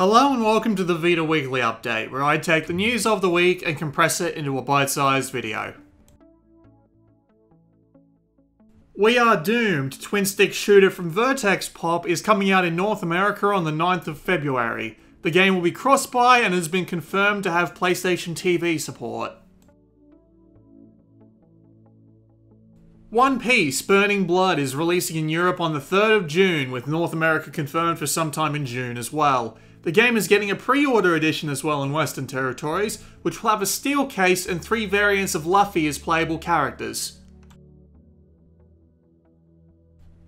Hello and welcome to the Vita Weekly Update, where I take the news of the week and compress it into a bite-sized video. We Are Doomed, twin-stick shooter from Vertex Pop, is coming out in North America on the 9th of February. The game will be cross-buy and has been confirmed to have PlayStation TV support. One Piece Burning Blood is releasing in Europe on the 3rd of June, with North America confirmed for sometime in June as well. The game is getting a pre-order edition as well in Western territories, which will have a steel case and three variants of Luffy as playable characters.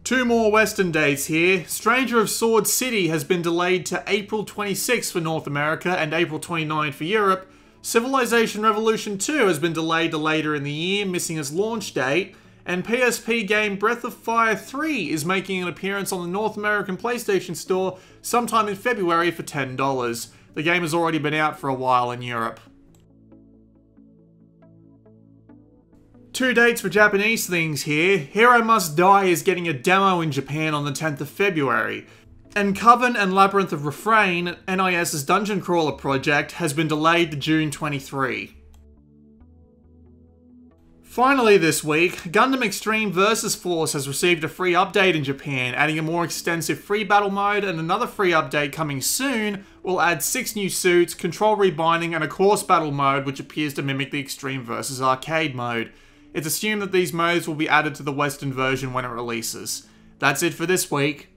Two more Western dates here. Stranger of Sword City has been delayed to April 26 for North America and April 29 for Europe. Civilization Revolution 2 has been delayed to later in the year, missing its launch date and PSP game Breath of Fire 3 is making an appearance on the North American PlayStation Store sometime in February for $10. The game has already been out for a while in Europe. Two dates for Japanese things here. Hero Must Die is getting a demo in Japan on the 10th of February. And Coven and Labyrinth of Refrain, NIS's dungeon crawler project, has been delayed to June 23. Finally this week, Gundam Extreme Versus Force has received a free update in Japan, adding a more extensive free battle mode and another free update coming soon will add 6 new suits, control rebinding and a course battle mode which appears to mimic the Extreme Versus Arcade mode. It's assumed that these modes will be added to the western version when it releases. That's it for this week.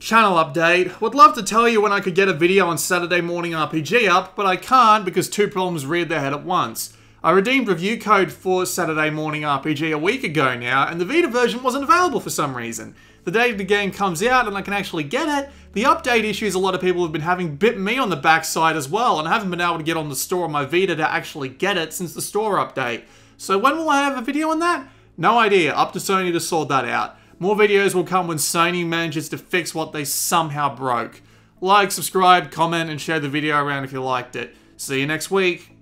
Channel update. Would love to tell you when I could get a video on Saturday Morning RPG up, but I can't because two problems reared their head at once. I redeemed review code for Saturday Morning RPG a week ago now, and the Vita version wasn't available for some reason. The day the game comes out and I can actually get it, the update issues a lot of people have been having bit me on the backside as well, and I haven't been able to get on the store on my Vita to actually get it since the store update. So when will I have a video on that? No idea, up to Sony to sort that out. More videos will come when Sony manages to fix what they somehow broke. Like, subscribe, comment, and share the video around if you liked it. See you next week.